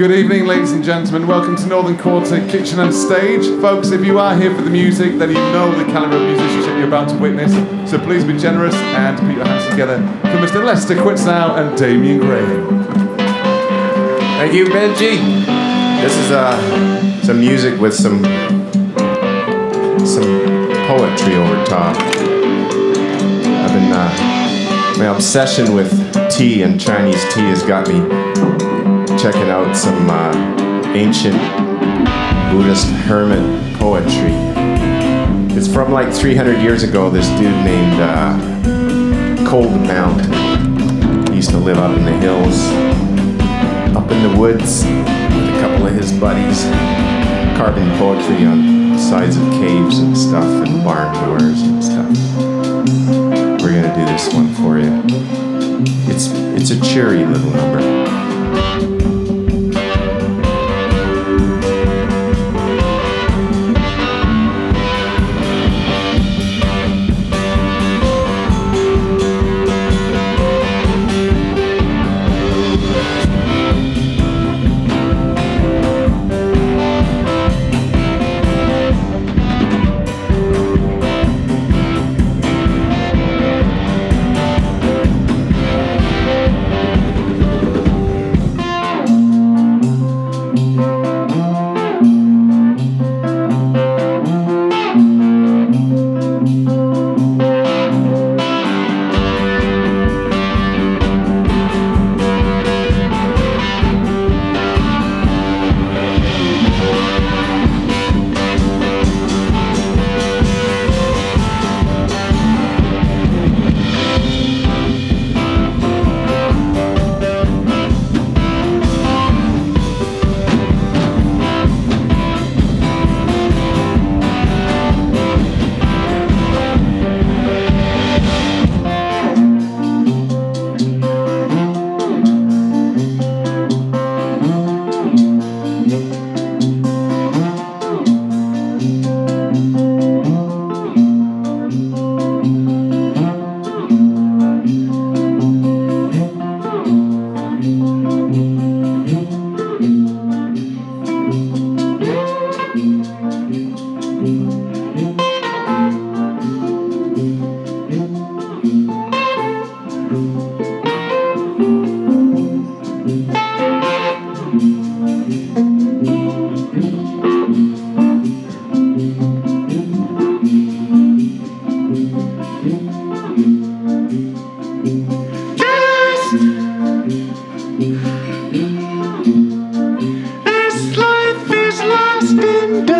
Good evening, ladies and gentlemen. Welcome to Northern Quarter Kitchen and Stage. Folks, if you are here for the music, then you know the caliber of musicianship you're about to witness. So please be generous and put your hands together for Mr. Lester Quitzau and Damian Graham. Thank you, Benji. This is uh, some music with some some poetry over top. I've been uh, my obsession with tea and Chinese tea has got me checking out some uh, ancient Buddhist hermit poetry. It's from like 300 years ago. This dude named uh, Cold Mountain he used to live up in the hills, up in the woods with a couple of his buddies, carving poetry on sides of caves and stuff and barn doors and stuff. We're gonna do this one for you. It's it's a cheery little number. has been done.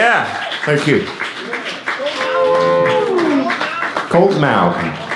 Yeah, thank you. Cold Mountain.